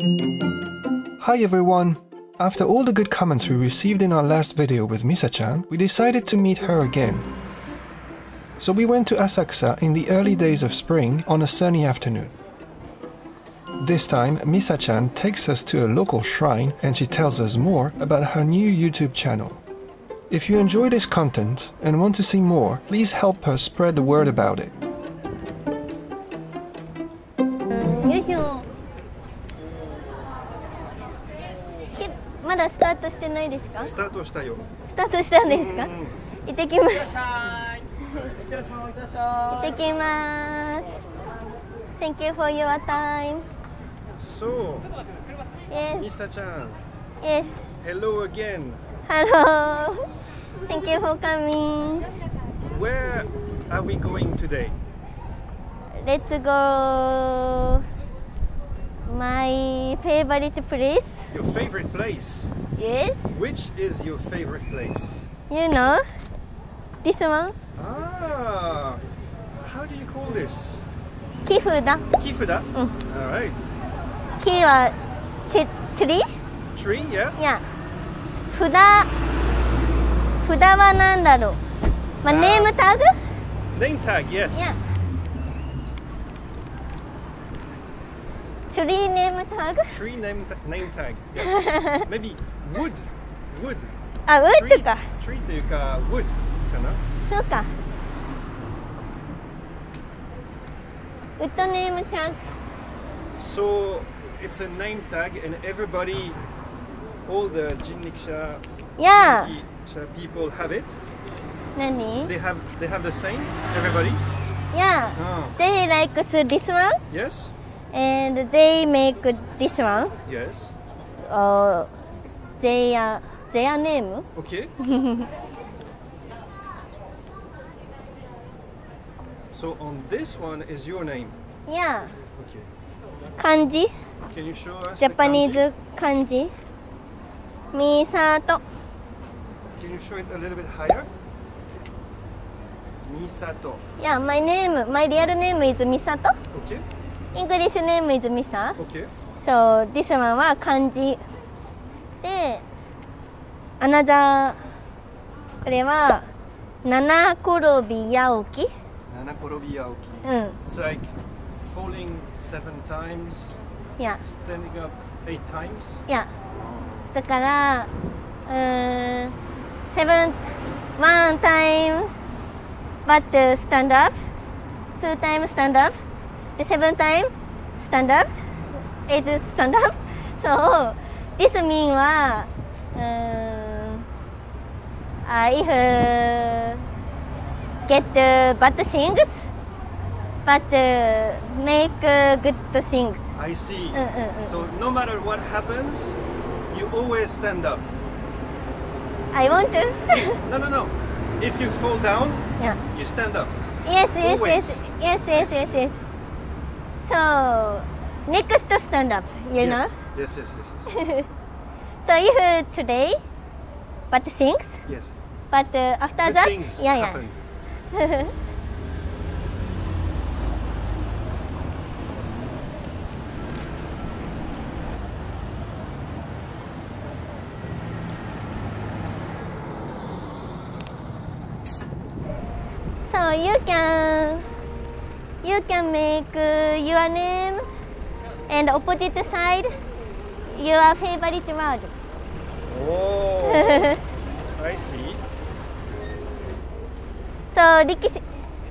Hi everyone! After all the good comments we received in our last video with Misa-chan, we decided to meet her again. So we went to Asakusa in the early days of spring on a sunny afternoon. This time, Misa-chan takes us to a local shrine and she tells us more about her new YouTube channel. If you enjoy this content and want to see more, please help us spread the word about it. タートしたよ。スタートしたんですか行ってきますいってらっしゃいいってらっしゃ行ってきます Thank you for your time So, Yes, Misa-chan, yes hello again. Hello Thank you for coming Where are we going today? Let's go My favorite place Your favorite place? Yes Which is your favorite place? You know This one Ah, how do you call this? 木札 Kifuda? Mm. Alright. 木はちツリー Tree, yeah? いや札札は何だろうまあネームタグ Name tag, yes. い Tree name tag? Tree name, name tag. Yeah. Maybe wood. Wood. あ、ウッドか。Tree というか、wood かな。そうか。ウッドネームタグ。So it's a name tag and everybody, all the jinrikisha yeah. people have it. 何 They have, they have the same, everybody. Yeah. They like this one? Yes. And they make this one Yes. uh, their their name Okay. so on this one is your name. いや Okay. 漢字 Can you show us ジャ the パニー kanji? ズ漢字ミサト Can you show it a little bit higher? Misato. いや my name my real name is ミサト Okay. English name is ミサ Okay. So this one は漢字で another これは七転び八起き Nanakorobi Aoki. うん It's like falling seven times, いや standing up eight times. いやだからうーん seven one time but stand up two time stand up で seven time stand up eight stand up so this mean はうーんあ if get bad things but make good things I see. うんうんうん So no matter what happens, you always stand up. I want to No, no, no. If you fall down, yeah you stand up. Yes, yes, Always. yes, yes, yes, yes, yes. So next stand up, you know. yes. Yes, yes, yes, yes. So if today, but things, yes. but uh, after Good that, yeah, happen. yeah. So you can, you can make uh, your name and opposite side your favorite word. Oh, I see. So 力士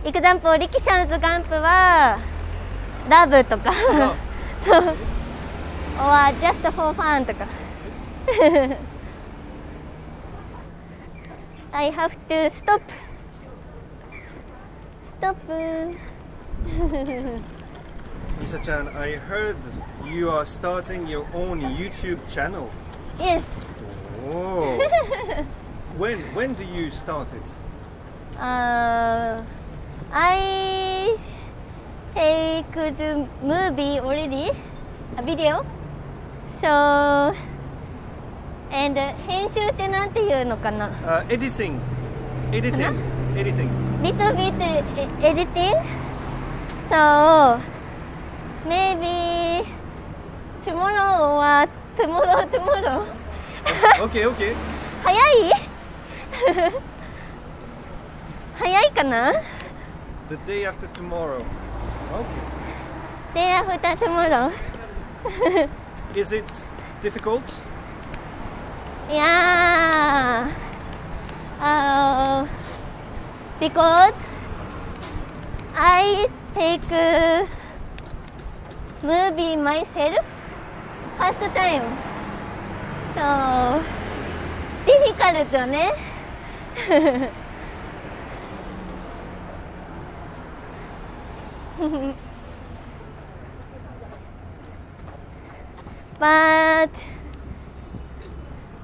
example 力シャンズガンプはラブとか.そう or just for fun とか I have to stop stop Misa-chan, I heard you are starting your own YouTube channel. Yes. Oh. when when do you start it? Uh, I take the movie already, a video. So and uh, 編集ってなんていうのかな？Uh, editing, editing, editing. Little bit uh, editing. so maybe tomorrow は tomorrow tomorrow Okay, okay. 早い早いかな The day after tomorrow. Okay. day after tomorrow Is it difficult? いやー、uh, because I take movie myself first time. So difficult ね。but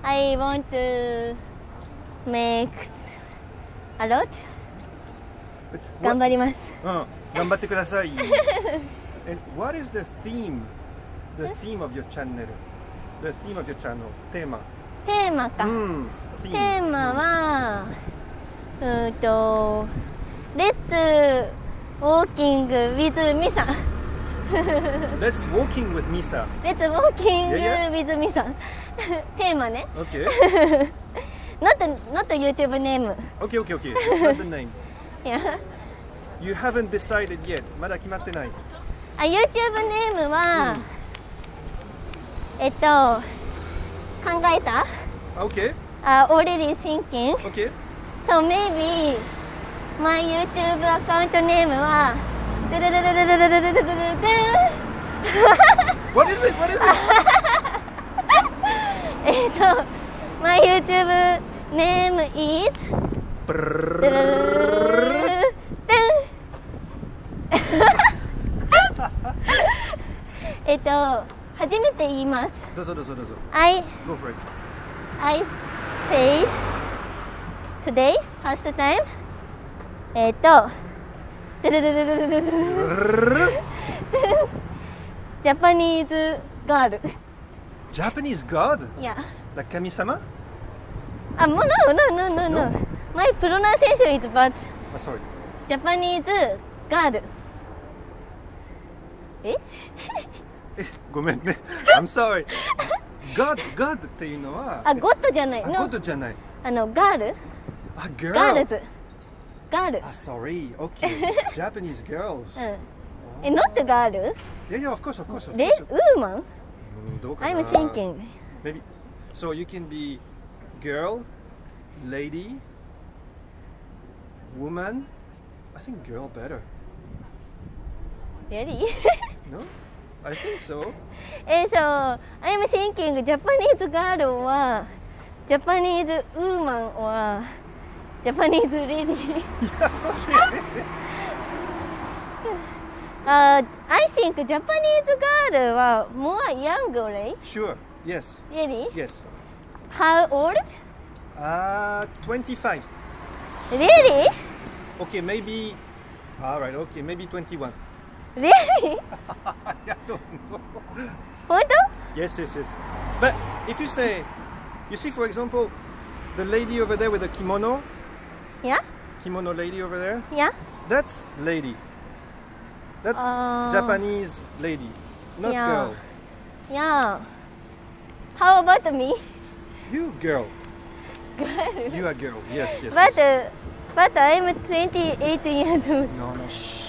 I want to make a lot. 頑張ります。うん頑張ってください And what is the theme? The theme of your channel? The theme of your channel? テーマ。テーマか。うん。テーマは、うーんと、レッツウォーキング with ミサ。Let's walking with Misa. レッツウォーキングいやい with ミサ。テーマね。Okay. not not YouTube name. Okay, okay, okay. It's not the name. いや、You haven't decided yet まだ決まってないあ YouTube ネームは、うん、えっと考えた Okay uh, already thinking Okay So maybe my YouTube account name は What is it? What is it? えっと My YouTube name is えっと初めて言いますどうぞどうぞどうぞ I Go for it I say today first time えっとジャパニーズガールジャパニーズガール Yeah だ神様あ、もう no no no no no My pronunciation is bad、oh, sorry Japanese girl ええ、ごめんね。I'm sorry. God, God っていうのは。あゴッドじゃないあ、 no God じゃない。あのガールあ、girl. ガールズガールあ、sorry. Okay. Japanese girls. うんえ not ガール Yeah, yeah, of course, of course, of レ course. ウーマンうんどうかな I'm thinking Maybe. So you can be girl, lady, woman. I think girl better. really no? I think so. And eh, so I'm thinking Japanese girl or Japanese woman or Japanese lady. uh, I think Japanese girl is more young, right? Sure. Yes. Really? Yes. How old? Uh, 25. Really? Okay, maybe. All right. Okay, maybe 21. Really? I don't know. Photo? Yes, yes, yes. But if you say, you see, for example, the lady over there with the kimono. Yeah. Kimono lady over there. Yeah. That's lady. That's oh. Japanese lady, not yeah. girl. Yeah. How about me? You girl. Girl. You are girl. Yes, yes. But yes. Uh, but I'm 28 years old. No, no. Shh.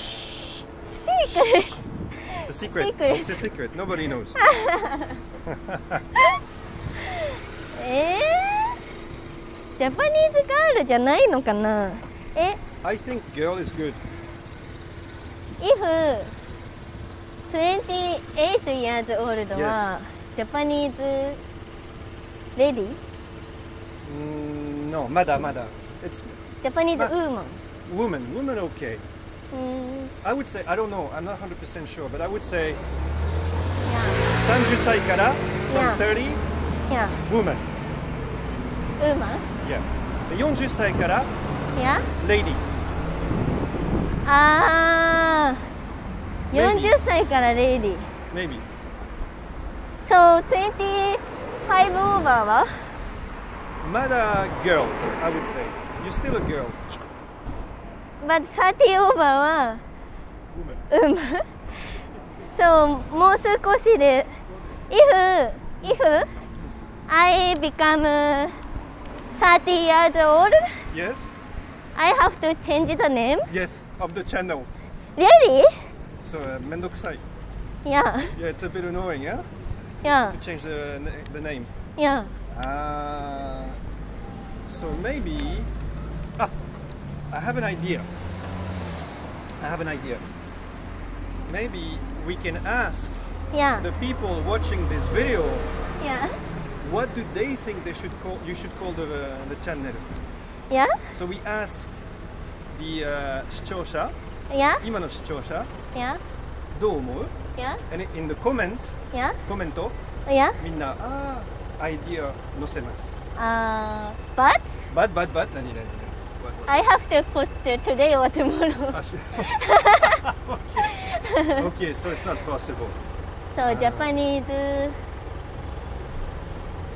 secret. It's a secret. secret. It's a secret. Nobody knows. Japanese girl じゃないのかな？I think girl is good. If 28 years old は Japanese lady? Mm, no, まだまだ。It's Japanese woman. Woman, woman okay. Mm. I would say, I don't know, I'm not 100% sure, but I would say yeah. Sanju Saikara from yeah. 30, yeah. woman. Woman? Yeah. The 40歳から yeah? lady. Ah. ああ、40歳から lady. Maybe. So, 25 over はまだ girl, I would say. You're still a girl But 30 over は Woman. うんそうもう少しで if if I become uh, 30 years old, Yes. I have to change the name. Yes. Of the channel. Really? So uh, mendokusai. Yeah, Yeah, it's a bit annoying, yeah, yeah, to change the the name. yeah. Uh, so maybe. Ah, I have an idea. I have an idea. Maybe we can ask Yeah, the people watching this video yeah, what do they think they should call you should call the the channel. yeah, So we ask the uh, 視聴者 yeah, 今の視聴者 yeah, どう思う yeah, And in the comment yeah, コメント yeah. みんなあーアイディア載せます Uh, but But but but 何何何 What, what? I have to post today or tomorrow. あし okay. okay, so it's not possible. So Japanese,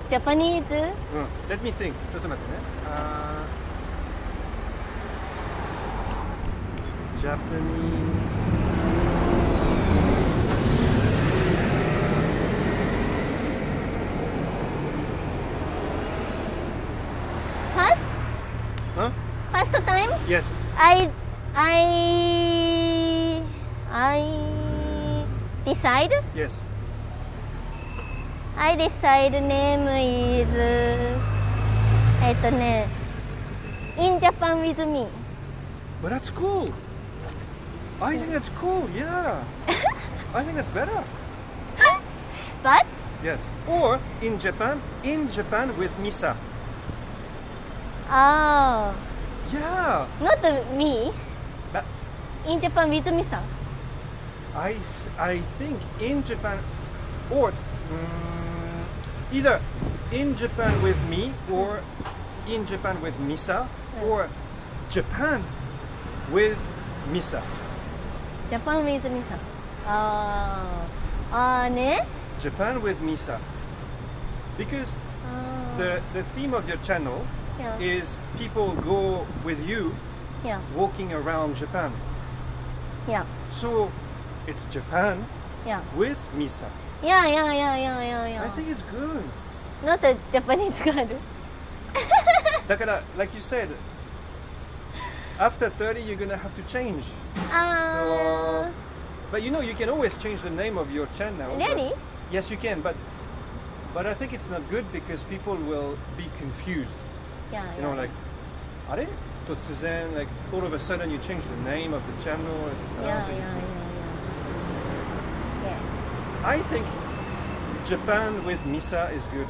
Japanese, うん Let me think. ちょっと待ってね。あー Japanese. I I I decide. Yes. I decide name is uh, in Japan with me. But that's cool. I think that's cool. Yeah. I think that's better. but. Yes. Or in Japan, in Japan with Misa. Oh. Yeah. Not the me. But in Japan with Misa. I, I think in Japan or um, either in Japan with me or in Japan with Misa or Japan with Misa. Japan with Misa. Ah, ah, ne? Japan with Misa. Because ah. the the theme of your channel yeah is people go with you yeah walking around Japan. yeah So it's Japan yeah with Misa. yeah yeah yeah yeah yeah I yeah think it's good. not a Japanese girl だから, like you said, after 30 you're gonna have to change. あ But you know, you can always change the name of your channel. but- Really? Yes, you can, but but I think it's not good because people will be confused. Yeah. You know, like, are they? to Suzanne, like all of a sudden you change the name of the channel. It's, yeah, uh, yeah, yeah, yeah. Yes. I think Japan with Misa is good.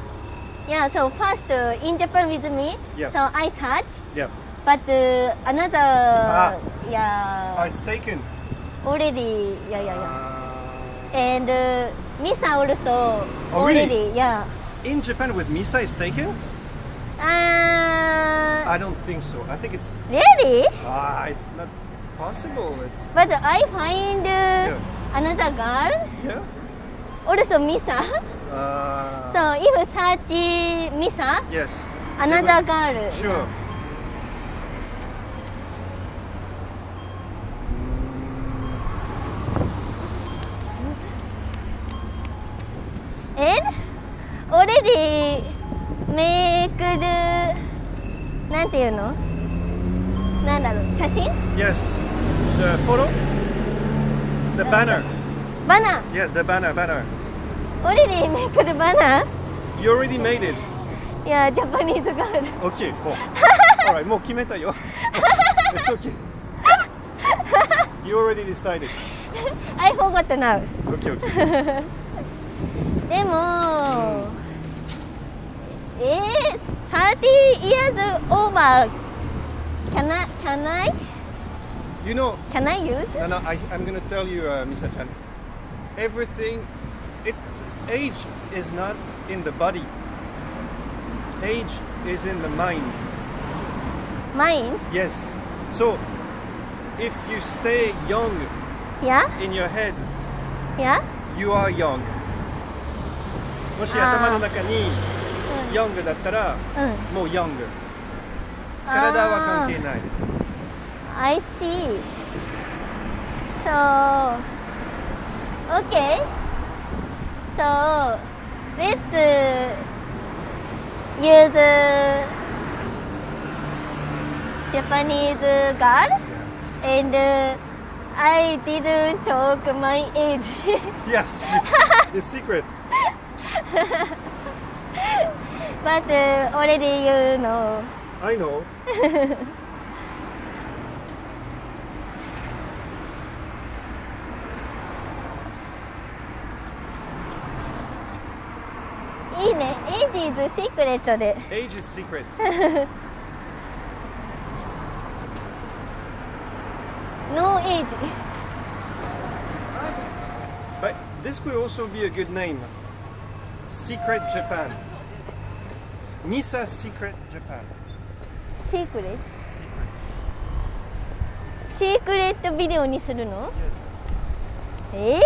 Yeah, so first uh, in Japan with me, yeah. so I search. Yeah. But uh, another, ah. yeah. Oh, it's taken. Already, yeah, yeah, yeah. Ah. and uh, Misa also oh, already, really? yeah. In Japan with Misa is taken? Uh, I don't think so. I think it's really? ah, it's not possible. It's But I find uh, Yeah. another girl yeah. also Misa. Uh, so if search Misa, yes. another girl. Sure. なんていうのなんだろう写真 Yes. The photo. The banner. バナー Yes, the banner. Banner. already make the バナー You already made it. いやジャパニーズガール Okay. Oh. All right. もう決めたよ It's okay. You already decided. I forgot now Okay. Okay. でも、えー、30 years over can I can I You know, can I use No, no, I, I'm going to tell you, uh, Misa Chan. Everything, it, age is not in the body. Age is in the mind. mine Yes. So, if you stay young yeah in your head, yeah you are young. もしあー頭の中に young だったら、うんもう young。体は関係ない。 I see. So, okay. So, let's uh, use uh, Japanese girl and uh, I didn't talk my age. Yes, it's secret. but uh, already you know. I know. "いいね age is secret で Age is secret. no age But this could also be a good name. Secret Japan. Nisa Secret Japan. シークレットシークレットビデオにするの？え？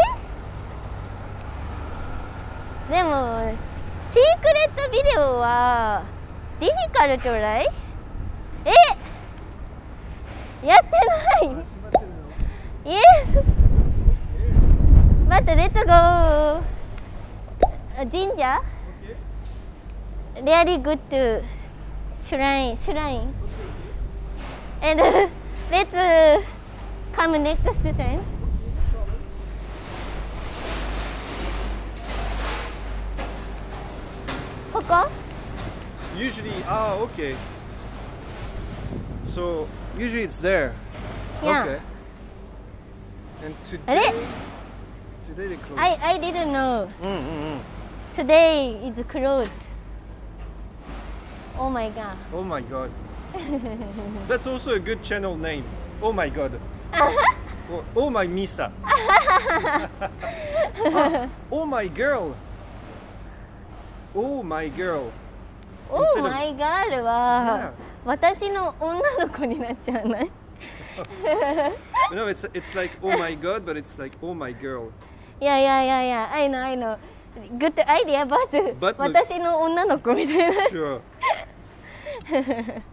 ーでもシークレットビデオはディフィカルトライえ？やってない？イエス待ってレッツゴー神社？Really good to shrine shrine and uh, let's uh, come next time Koko? Usually, ah, okay. So, usually it's there. Yeah. Okay. And today, today they close. I, I didn't know. Mm, mm, mm. Today it's closed. Oh my god. Oh my god. That's also a good channel name. Oh my god. Or, oh my Misa. Ah, oh my girl. Oh my girl. オ Instead ー of- マイガールは私の女の子になっちゃわない No, it's it's like oh my god, but it's like oh my girl. いやいやいやいや、I know, I know. Good idea, but, But- 私の女の子みたいな。 Sure.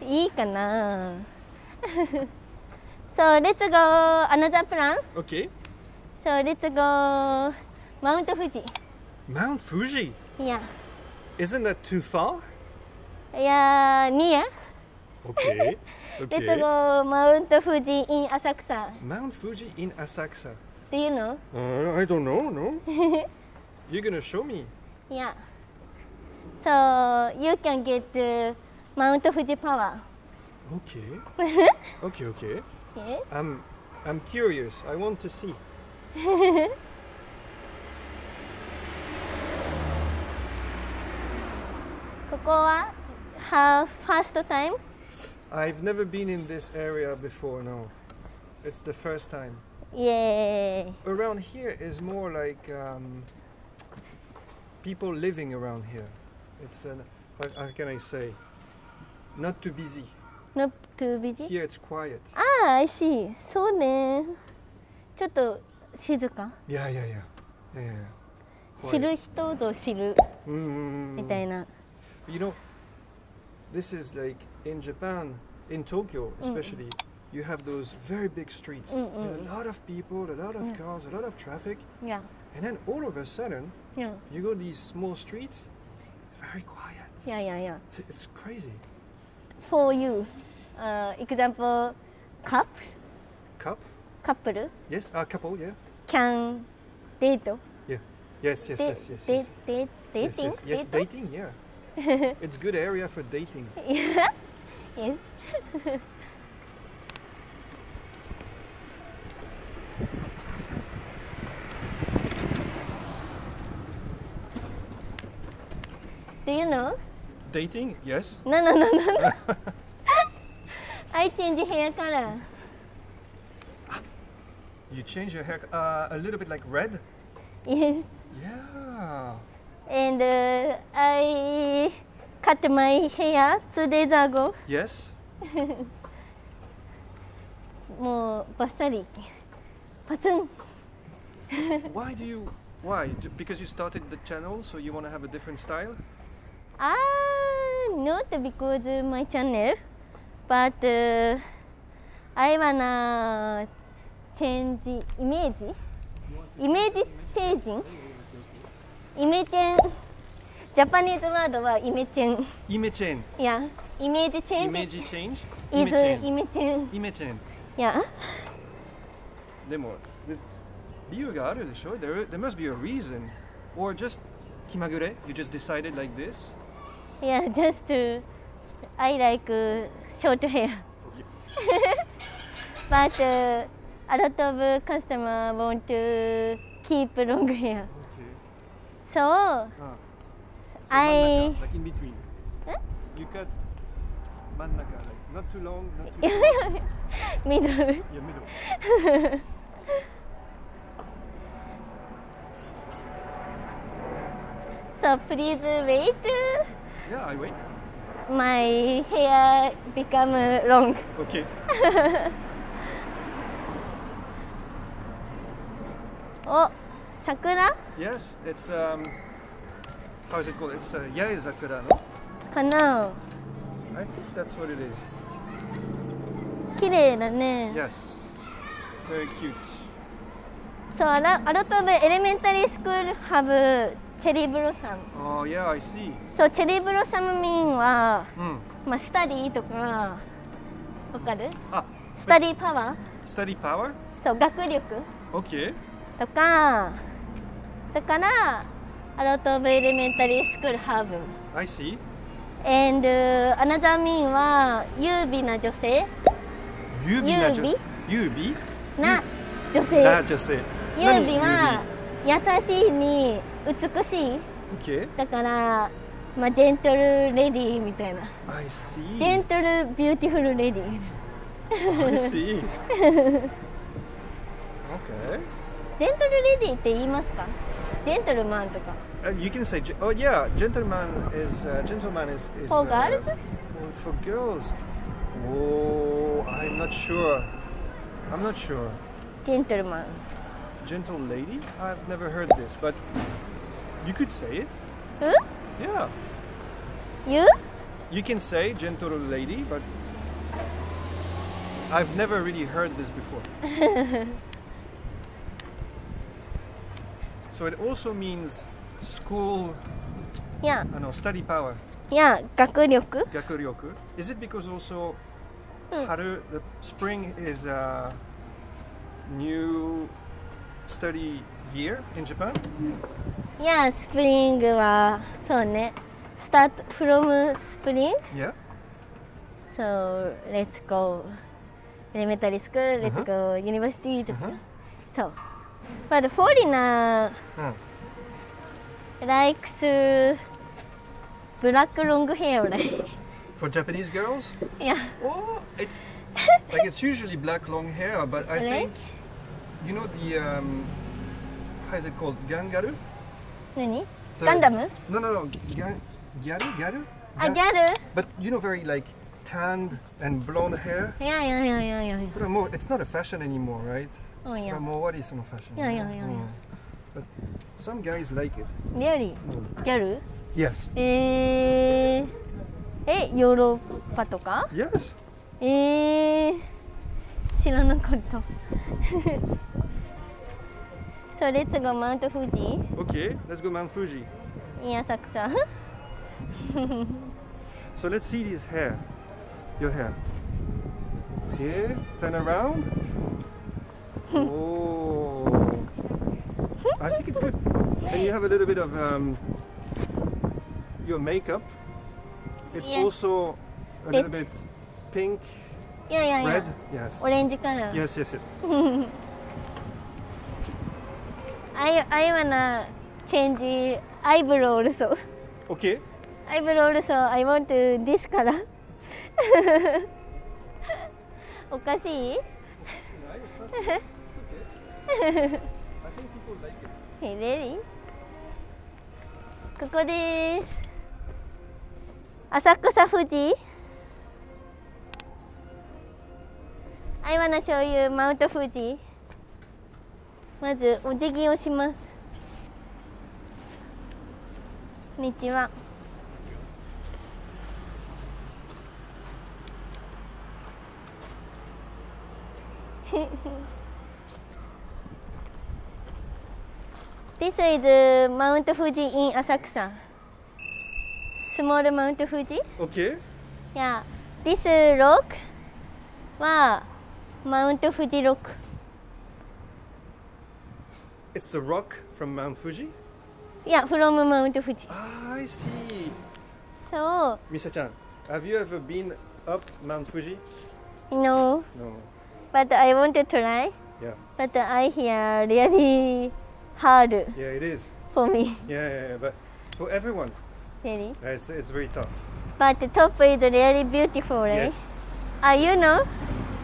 いいかな So, let's go another plan. Okay. So, let's go Mount Fuji. Mount Fuji. Yeah. Isn't that too far? Yeah, near. Okay. Let's Okay. go Mount Fuji in Asakusa. Mount Fuji in Asakusa. Do you know? Uh, I don't know, no. You're gonna show me? Yeah. So you can get the Mount Fuji power. Okay. okay, okay. Yes? I'm, I'm curious. I want to see. Kokoa, have first time? I've never been in this area before, no. It's the first time. Yay. Around here is more like um, people living around here. It's an, how, how can I say? Not too busy. Not too busy? Here it's quiet. ああ、I see. そうね。ちょっと静か Yeah, yeah, yeah. Yeah, yeah. 知る人ぞ知る Mm. みたいな。 You know, this is like in Japan, in Tokyo especially, you have those very big streets Mm, with a lot of people, a lot of Yeah. cars, a lot of traffic, いや、 and then all of a sudden, yeah. You go these small streets, very quiet. Yeah, yeah, yeah. It's, it's crazy. For you, uh, example, cup. Cup. Couple. Yes, a uh, couple. Yeah. Can date. Yeah. Yes, yes, yes, yes. yes. Date, date, dating. Yes, yes, yes dating. Yeah. it's good area for dating. Yeah. yes. Do you know? Dating, yes. No, no, no, no. no. I change hair color. You change your hair uh, a little bit like red. Yes. Yeah. And uh, I cut my hair two days ago. Yes. もうバッサリ。パツン。 why do you? Why? D- Because you started the channel, so you want to have a different style? Ah, not because my channel, but uh, I wanna change image, image changing. イメチェンジャパニーズワードはイメチェンやイメージチェンジ change? イズ Imechen. イメチェンやでも、this- 理由があるでしょ there, there must be a reason. Or just 気まぐれ You just decided like this? いや just I like short hair but uh, a lot of customer want to keep long hair Okay. so Ah. So I like in between. Eh? You cut 真ん中 like not too long, not too short. middle yeah, middle. so please wait Yeah, I wait. my hair become long Okay. お桜 Yes, it's um how is it called? It's uh, yaezakura, no? かな I think that's what it is. 綺麗だね Yes. Very cute. そうあらアラチェリーブロッサム。Oh, yeah, I see. そう、チェリーブロッサムミンは、うん、まあ、スタディとか、わかる？あスタディパワー？スタディパワー？そう、学力。OK。とか、だから、ア lot of elementary school. I see. And、uh, another は、優美な女性。優美な女性優美？な女性。な女性。優美は、優しいに、美しい Okay. だから、まあ、ジェントルレディーみたいな I see. ジェントルビューティフルレディーみたいな I see. okay. ジェントルレディーって言いますかジェントルマンとか Uh, you can say, ge- oh yeah, gentleman is uh, gentleman is, is For uh, girls? For, for girls. Oh, I'm not sure. I'm not sure. ジェントルマン Gentle lady? I've never heard this, but you could say it. う Yeah, 言う you can say gentle lady, but I've never really heard this before. so it also means school, いや I know, study power. いや学力 Gakuryoku. Is it because also Hmm. haru, the spring is a new study year in Japan? いやスプリングはそうねスタート from スプリング Yeah. So let's go elementary school, let's Uh-huh. go university とか、 Uh-huh. そう。But foreigner Hmm. likes black long hair, right? For Japanese girls? yeah. Oh, it's like it's usually black long hair, but I Really? think you know the um, how is it called? Gangaru? 何ガンダム No, no, no. Gan, gyaru, gyaru. あ、Ga- ギャル But you know, very like tanned and blonde hair. いやいやいやいやいやいや But more, it's not a fashion anymore, right? うんいや But more, what is no fashion? Yeah, yeah, yeah, Mm. But some guys like it. リアリ Mm. ギャル Yes. えー、え、ヨーロッパとか Yes. えー、知らなかった。So let's go Mount Fuji. Okay, let's go Mount Fuji. Yeah, Saksa. so let's see this hair. Your hair. Here, turn around. oh. I think it's good. And you have a little bit of um, your makeup. It's yes. also a little bit pink. Yeah, yeah, red. yeah. Yes. Orange color. Yes, yes, yes. I, I wanna change eyebrow also Okay. eyebrow also I want this color おかしい Hey, really? ここです浅草富士 I wanna show you マウント富士まずお辞儀をしますこんにちは This is uh, Mount Fuji in Asakusa. Small Mount Fuji. Okay. Yeah. This uh, rock は Mount Fuji rock. It's the rock from Mount Fuji? Yeah, from Mount Fuji. Ah, I see. So, Misa-chan, have you ever been up Mount Fuji? no, No. but I want to try. Yeah. But I hear really hard Yeah, it is. for me. Yeah, yeah, yeah. But for everyone, Really. uh, it's, it's very tough. But the top is really beautiful, right? Yes. Ah, you know,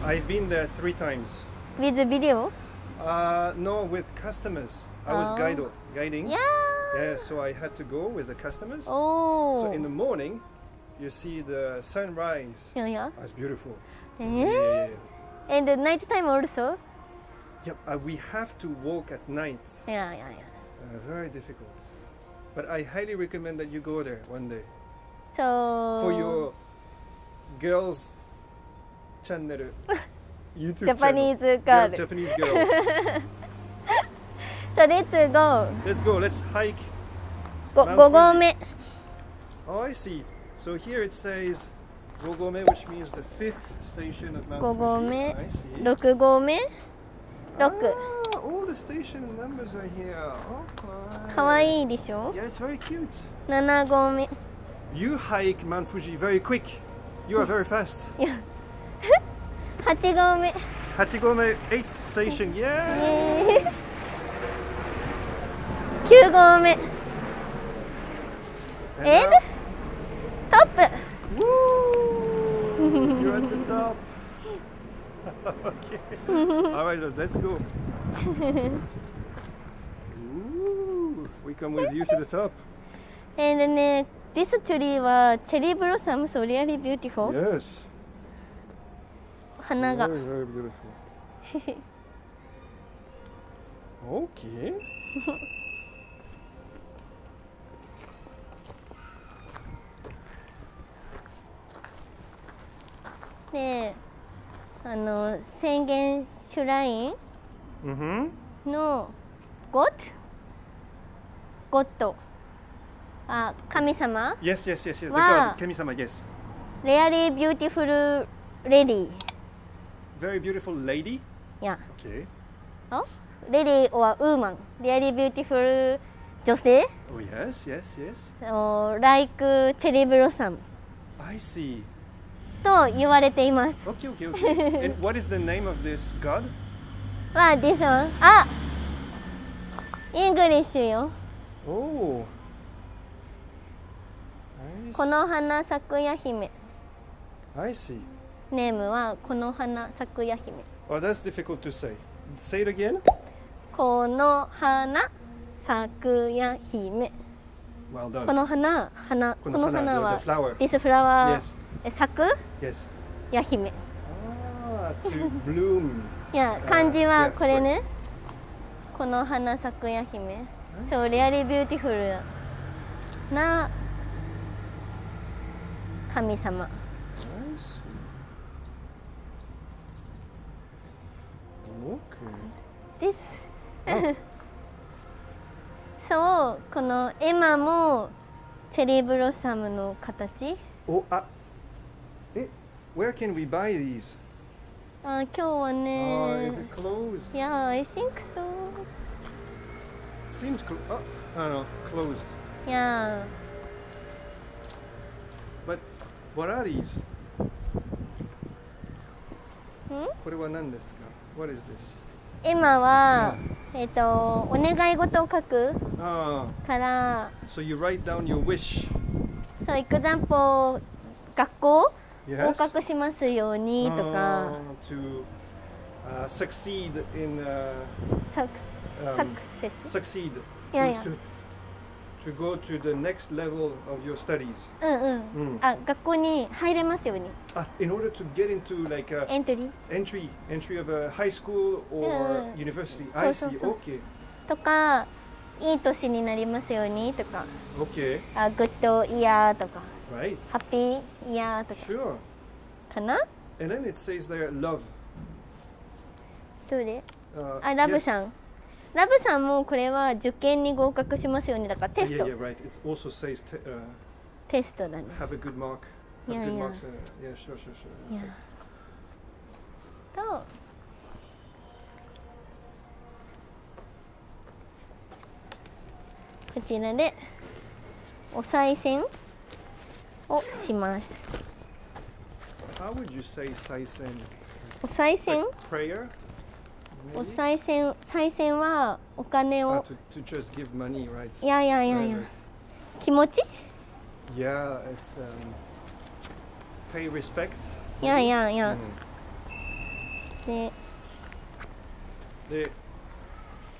I've been there three times. with the video. Uh, no, with customers. I was Oh. guide, guiding. Yeah. Yeah, so I had to go with the customers. Oh. So in the morning, you see the sunrise. yeah, yeah. That's beautiful. Eh? Yeah. And the night time also. Yep, uh, we have to walk at night. Yeah, yeah, yeah. Uh, very difficult. But I highly recommend that you go there one day So for your girls channel, YouTube Japanese channel. girl. Ja- Japanese girl. So let's go. Let's go. Let's hike. ご Mount 5合目。 Oh, I see. So here it says Gogome, which means the fifth station of Mount 5合 Fuji. 目 I see. 6合目。6。 Ah, all the station numbers are here. Okay. かわいいでしょ Yeah, it's very cute. 7合目。 You hike Mount Fuji very quick. You are very fast. 八合目。八合目、eighth station、イエーイ。九合目。えん。トップ。You're at the top. okay. All right, let's go。We come with you to the top. And then uh, this tree was cherry blossom, so really beautiful. Yes. 花が very beautiful. okay. であの宣言シュライン Mm-hmm. のゴッドゴッドあ神様 Yes, yes, yes, yes. Wow. god, Kami-sama, yes. レアリービューティフルレディ Very beautiful lady. いや Okay. あレディはウーマンレアリービューティフル女性 Oh, yes, yes, yes. おライクチェリーブロッサム I see. と言われています Okay, okay, okay. and what is the name of this god? はディションあイングリッシュよ Oh. I この花咲くや姫 I see. ネームはこの花咲くや姫 Oh, that's difficult to say. Say it again. この花咲くや姫 Well こ done. の花花この花花は. This flower Yes. え咲く Yes. や姫 Ah, to bloom. いや漢字はこれねこの花咲くや姫そうレアリービューティフルな神様 I see. Okay. This そうこのエマもチェリーブロッサムの形 Oh, ah. Eh, where can we buy these? あ今日は Oh, ね is it closed? Yeah, I think so. Seems clo- oh, oh no, closed. Yeah. But what are these? んこれは何ですか What is this? エマは、えっ、と、お願い事を書く Ah, から、so you write down your wish. そう、エクザンポ学校 Yes. 合格しますようにとか、Ah, to uh, succeed in uh, サク um, succeed Yeah, yeah. To, to go to the next level of your studies. うんうん、うんあ、学校に入れますように。Ah, in order to get into like a エントリー entry entry of a high school or university. So, I so, see. Okay. とか、いい年になりますようにとか、Okay. あ、グッドイヤーとか、Right. ハッピーイヤーとか Sure. かな And then it says there love. どれ Uh, あ、ラブ yes. さん。ラブさんもこれは受験に合格しますようにだからテスト。Yeah, yeah, right. te, uh, テストだね。Have a good mark. と。こちらでおさい銭をします。How would you say さい銭?おさい銭、like お?賽銭賽銭はお金 Ah, を?いやいやいやいや.気持ち Yeah, um, pay respect. いやいやいや Mm. で The-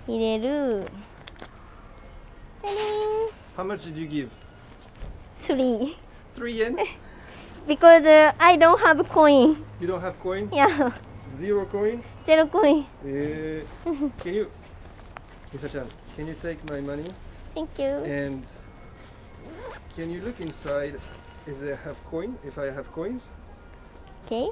入れる how much did you give? ーん3 Three yen? because uh, I don't have coin you don't have coin? いや Zero coin? Zero coin. Uh, can you, Misa-chan? can you take my money? Thank you. And can you look inside if I have coin, if I have coins? Okay.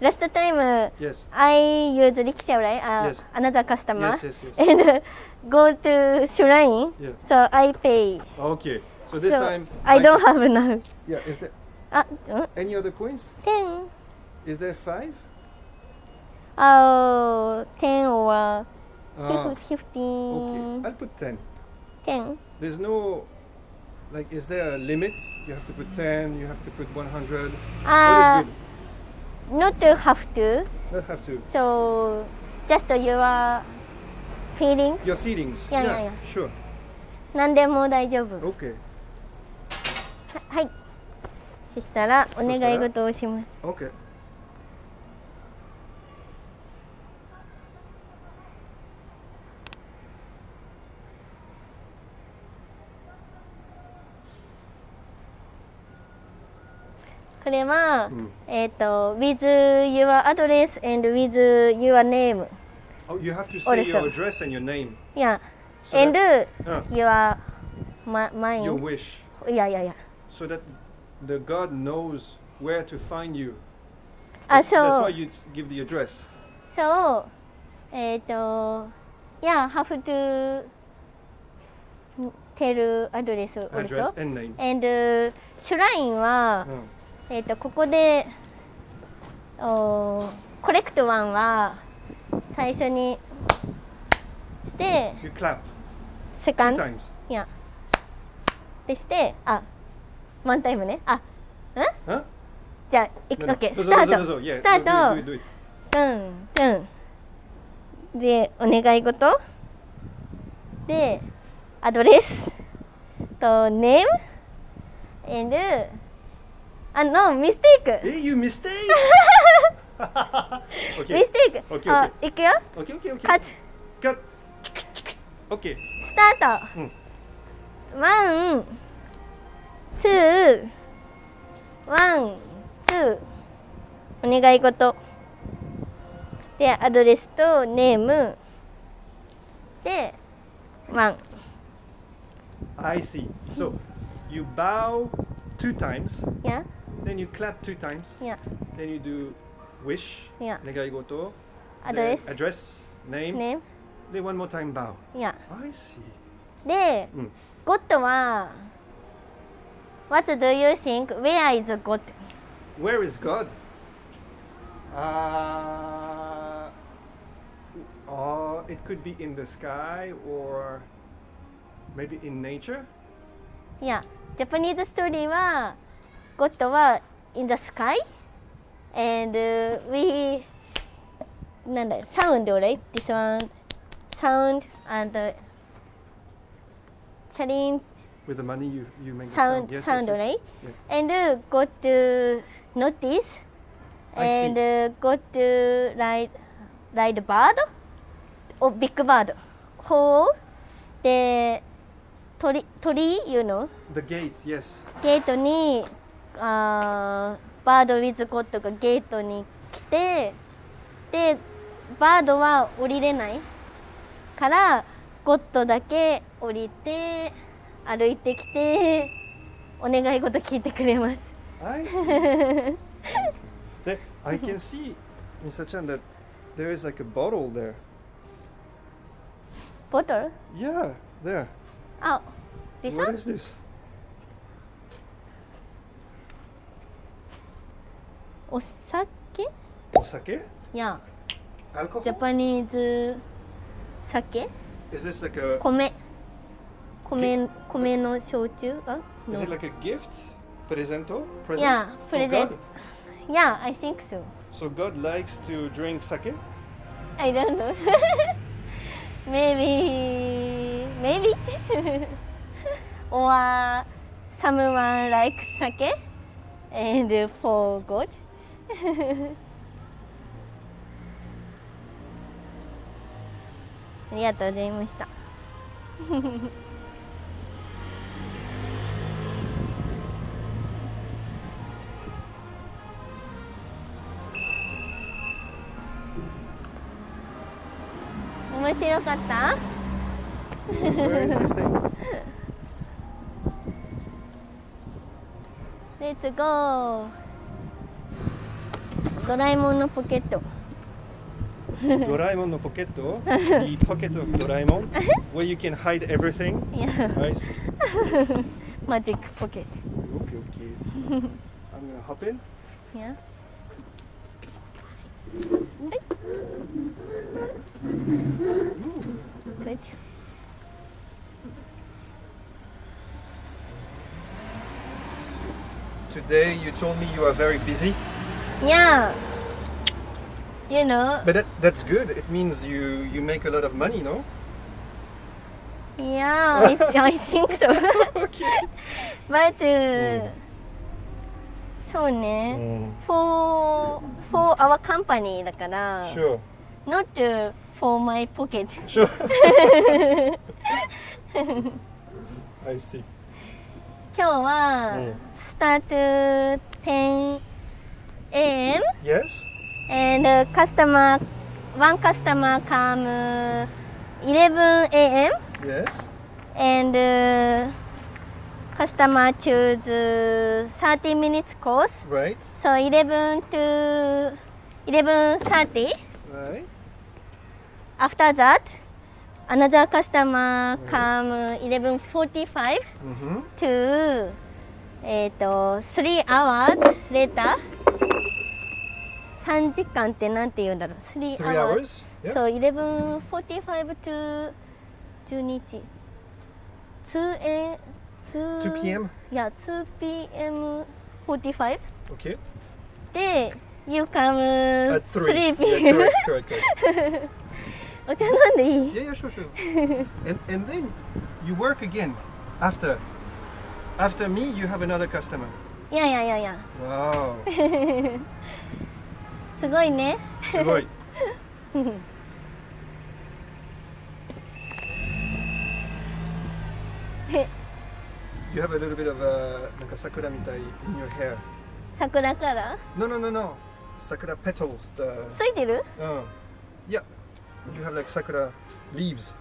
Last time, uh, yes. I used rickshaw, right? Uh, yes. Another customer. Yes, yes, yes. And uh, go to shrine. Yeah. So I pay. Okay. So this so time. I, I don't have enough. Yeah. Is that Ah, uh, any other coins? ten. Is there five? Oh, ten or Ah, fif- fifteen. okay. I'll put ten. Ten. There's no like. Is there a limit? You have to put ten. You have to put one hundred. Uh, what is not to have to. good? Not have to. So just your feeling. Your feelings. Yeah, yeah, yeah. Sure. 何でも大丈夫。 Okay. はい。 そしたらお願い事をします。Okay. これは、うんえっ、と with your address and with your name Oh, you have to say your address and your name. いや、So and that- uh, your ma- mine your wish, いやいやいや so that the God knows where to find you. あ That's, そ that's う why you give the address. そうえっ、といや have to tell address Address also and name. and シュラインは、Uh, えっ、とここでおコレクトワンは最初にして、you clap セカ two ンド times. いやでしてあワンタイムね。あん？じゃあ行くのースタート。スタート。うんうんでお願い事？でアドレス？とネーム？And あのミステイク。え you mistake ミステイク。あ行くよ。カッオスタート、う、ワン。ワンツーお願い事でアドレスとネームでワン I see. So you bow two times, いや then you clap two times, いや then you do wish, Yeah. ドレ then ス address, name, ネー then one more time bow. ムいや I see. で、うんゴッドは What do you think? Where is God? Where is God? Uh, uh, it could be in the sky or maybe in nature. Yeah, Japanese story は God は in the sky and uh, we なんだ sound right? This one sound and uh, チャリン With the money you, you make the sound sound. Yes, sound yes, yes. right? Yeah. And uh, got to notice and uh, got to ride ride bird or big bird whole で鳥鳥 you know The gates, yes. ゲートにあーバードウィズコットがゲートに来てでバードは降りれないからゴッドだけ降りて歩いてきてお願い事聞いてくれます。I see. Then I can see, Mr. Chan, that There is like a bottle there. Bottle? Yeah, there. Oh, this What one? is this? お酒 Osake? いや、Alcohol? ジャパニーズ酒 Is this like a 米米米の焼酎あ is it like a gift? Presento? Present? Yeah, present. Yeah, I think so. So God likes to drink sake? I don't know. maybe, maybe. or someone likes sake and for God. ありがとうございました。面白かったレッツゴードラえもんのポケットドラえもんのポケット The pocket of ドラえもん Where you can hide everything yeah. I see Magic pocket Okay, okay I'm gonna hop in Yeah いやはい Today you told me you are very busy, いや You know but that, that's good. It means you you make a lot of money, no? いや I, I think so Okay. but、そうね、for for our company だから Sure. not for my pocket Sure. I see. 今日は、うんスタート10 a.m. Yes. and uh, customer one customer come 11 a.m. Yes. and uh, customer choose 30 minutes course Right. so 11 to 11:30 Right. After that another customer come 11:45 Mm-hmm. to えっ、と3 hours later 3時間ってなんて言うんだろう3 Three hours, hours. Yeah. so 11:45 to 12日2 a 2 2 p.m. いや2 p.m. 45 Okay. で you come At 3 three. Yeah, p.m. correct, correct, correct. お茶飲んでいい Yeah, yeah, sure, sure. and and then you work again after. After me, you have another customer. いやいやいやいや Wow. すごいねすごい。え You have a little bit of uh, なんか桜みたい in your hair. 桜から No, no, no, no. Sakura petals. The, ついてる uh, yeah. You have like sakura leaves.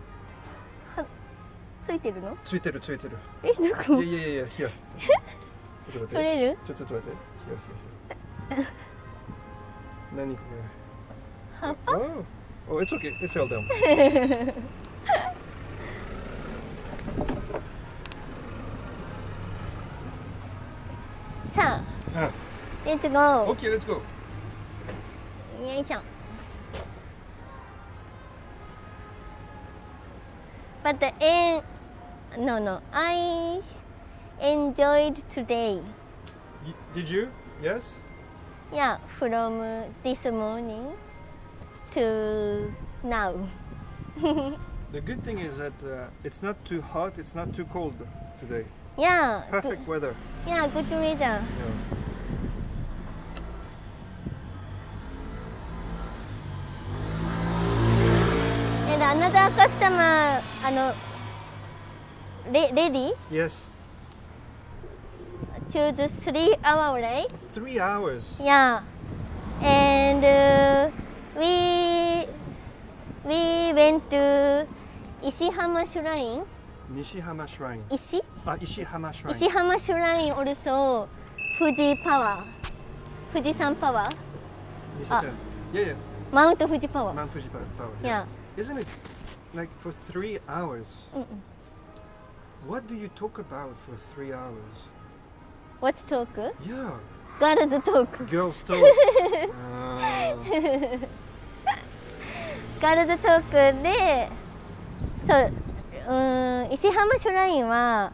ついてるのついてるついてる。えどこ Yeah, yeah, yeah, yeah. Here. ちょっと待って。取れるちょっと待って。Here, here, here. 何これ葉っぱ Oh. Oh, it's okay. It fell down. さあ Ah. レッツゴー Okay, let's go. よいしょ But the end no no I enjoyed today Y- did you? Yes? yeah from this morning to now The good thing is that uh, it's not too hot, it's not too cold today. yeah Perfect weather. yeah good weather Yeah. Another customer あのレレディ Yes. choose three hour right Three hours. Yeah, and uh, we we went to Ishihama Shrine. Nishihama Shrine. Ishi Ah, Ishihama Shrine. Ishihama Shrine also Fuji Power. Fujisan Power. Nisa-chan. Yeah, yeah. Mount Fuji Power. Mount Fuji Power. Yeah. Isn't it like for three hours? Mm-mm. What do you talk about for three hours? What talk? Yeah, Girls talk. girls talk. Ah, ガールズトークで、そう、うーん、石浜シュラインは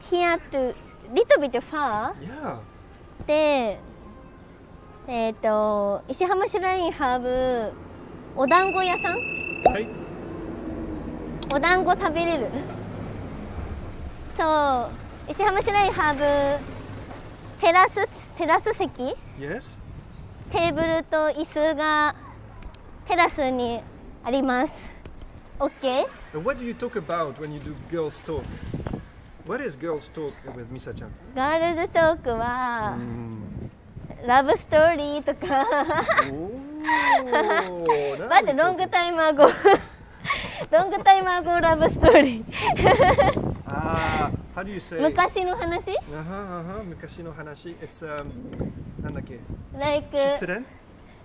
here to little bit far yeah. で、えっ、と石浜シュラインハーブお団子屋さん Right? お団子食べれるそう石浜シュラインハーブテラステラス席 Yes. テーブルと椅子がテラスにあります OK? What do you talk about when you do girls talk? What is girls talk with ールズトークは Mm. ラブストーリーとか Oh, 待ってロングタイマーゴ ロングタイマーゴラブストーリー。ああ昔の話？昔の話。It's um なんだっけ？Like 失恋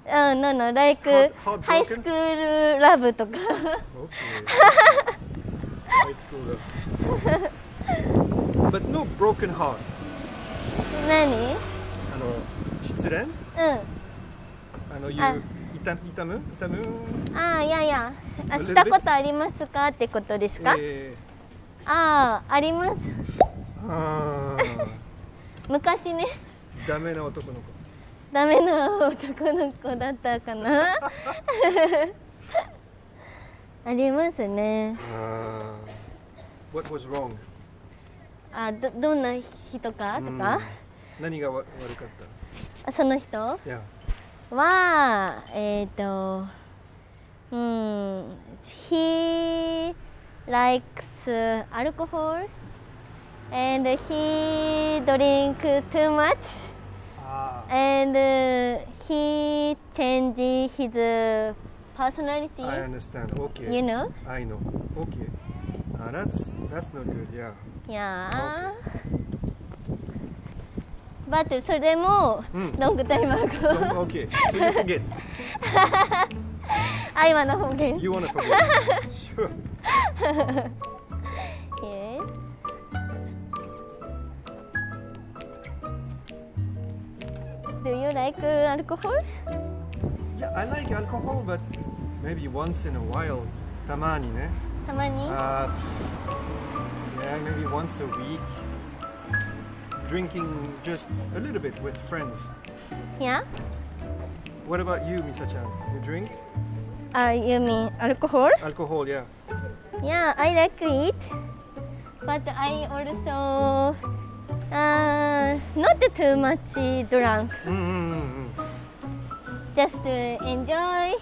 うん、なの、ライク、ハイスクールラブとか。何？あの、失恋うん。あの、you あ。痛痛む？痛む？ああいやいや。あしたことありますか？ってことですか、えあああります。ー、あー。昔ね。ダメな男の子。ダメな男の子だったかな？ありますね。あー。What was wrong? あどどんな人かとか、何がわ悪かっあその人？た ?Yeah. はえっ、とうん he likes alcohol and he drink too much あ and he change his personality I understand. Okay. you know I know. Okay. Uh, that's that's not good. Yeah. yeah but それもうんロングタイムアゴ Oh, okay. So you forget. I wanna forget You wanna forget. sure. Okay. Do you like uh, alcohol? Yeah, I like alcohol, but maybe once in a while. Tamani, ne? たまに Uh, yeah, maybe once a week. Drinking just a little bit with friends. Yeah? What about you, Misa-chan? You drink Uh, you mean alcohol? alcohol? Yeah. Yeah, I like it. But I also uh, not too much drunk. Mm-hmm. Just uh, enjoy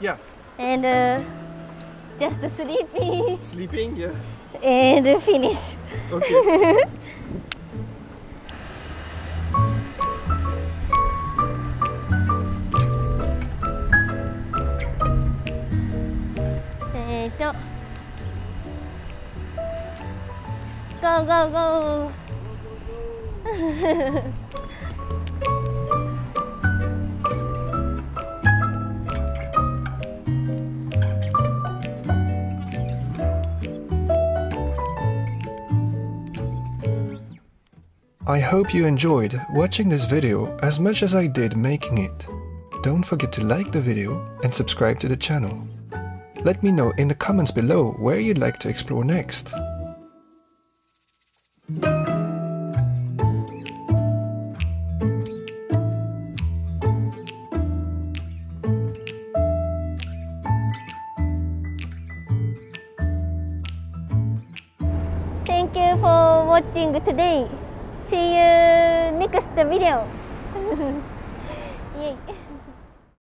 Yeah. and uh, just sleeping. Sleeping? Yeah. and finish. Okay. Go go! I hope you enjoyed watching this video as much as I did making it. Don't forget to like the video and subscribe to the channel. Let me know in the comments below where you'd like to explore next. Watching today. See you next video.